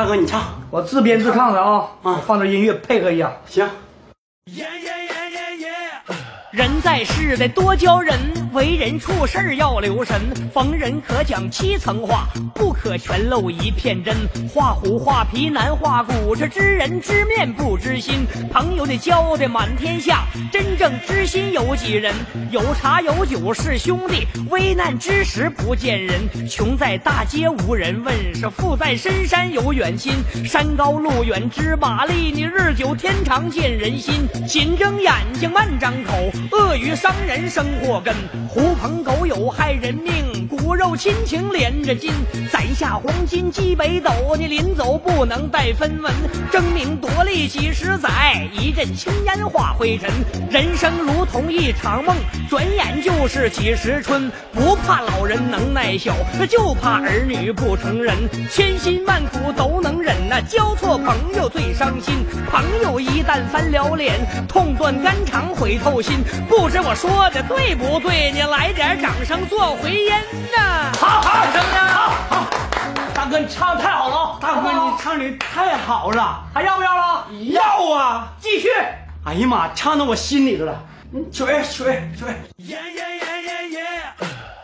大哥你唱，我自编自唱的啊，啊放点音乐配合一下。行。人在世得多交人，为人处事儿要留神。逢人可讲七层话，不可全露一片真。画虎画皮难画骨，这知人知面不知心。朋友得交的满天下，真正知心有几人？有茶有酒是兄弟，危难之时不见人。穷在大街无人问，是富在深山有远亲。山高路远知马力，你日久天长见人心。紧睁眼睛慢张口，恶语伤人生祸根。狐朋狗友害人命，骨肉亲情连着筋。攒下黄金积北斗，你临走不能带分文。争名夺利几十载，一阵青烟化灰尘。人生如同一场梦，转眼就是几时春。不怕老人能耐小，就怕儿女不成人。千辛万苦都能忍呐、交错朋友最伤心。朋友一旦翻了脸，痛断肝肠毁透心。不知我说的对不对？你来点掌声做回音呐、好好声啊！哥你唱的太好了啊！大哥你唱的太好了，还要不要了？要啊！继续。哎呀妈，唱到我心里头了。你吹吹吹！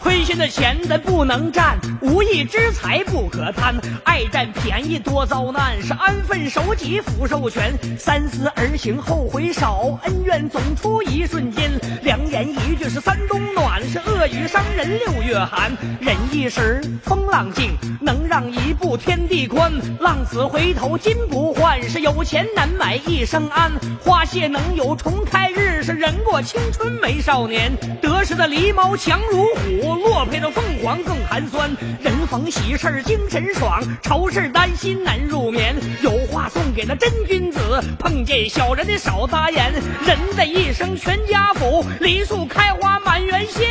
亏心的钱咱不能占，无义之财不可贪。爱占便宜多遭难，是安分守己福寿全。三思而行后悔少，恩怨总出一瞬间。良言一句是三冬暖，是恶语伤人六月寒。忍一时风浪静，能让一步天地宽。浪子回头金不换，是有钱难买一生安。花谢能有重开日，是人过青春没少年。得势的狸猫强如虎，落配的凤凰更寒酸。人逢喜事精神爽，愁事担心难入眠。有话送给那真君子，碰见小人的少搭眼。人的一生全家福，梨树开花满园鲜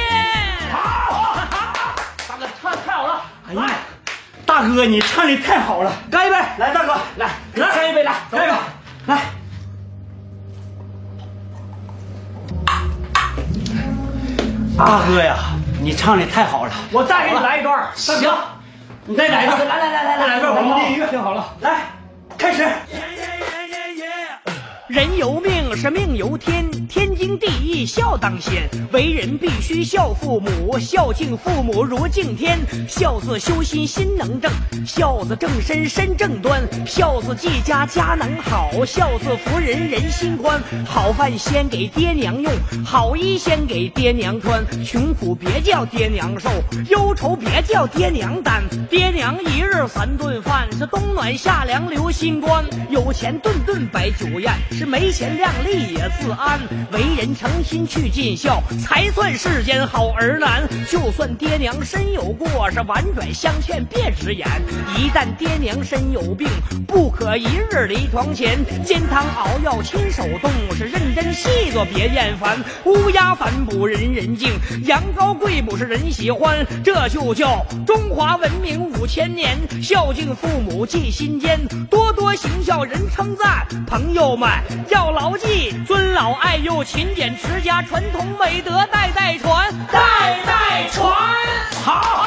鲜。大哥唱的太好了，哎呀，大哥你唱的太好了，干一杯。来大哥来来干一杯来干一杯来。大哥呀，你唱的太好了，我再给你来一段。行，你再来一段，来来来来来来一段我们的音乐，听好了。来开始。人由命是命由天，天经地义孝当先。为人必须孝父母，孝敬父母如敬天。孝子修心心能正，孝子正身身正端。孝子继家家能好，孝子服人人心宽。好饭先给爹娘用，好衣先给爹娘穿。穷苦别叫爹娘受，忧愁别叫爹娘担。爹娘一日三顿饭，是冬暖夏凉留心关。有钱顿顿摆酒宴，是没钱量力也自安。为人诚心去尽孝，才算世间好儿男。就算爹娘身有过，是婉转相劝别直言。一旦爹娘身有病，不可一日离床前。煎汤熬药亲手动，是认真细作别厌烦。乌鸦反哺人人敬，羊羔跪不是人喜欢。这就叫中华文明五千年，孝敬父母记心间，多多行孝人称赞。朋友们要牢记，尊老爱幼、勤俭持家传统美德代代传，代代传。好好。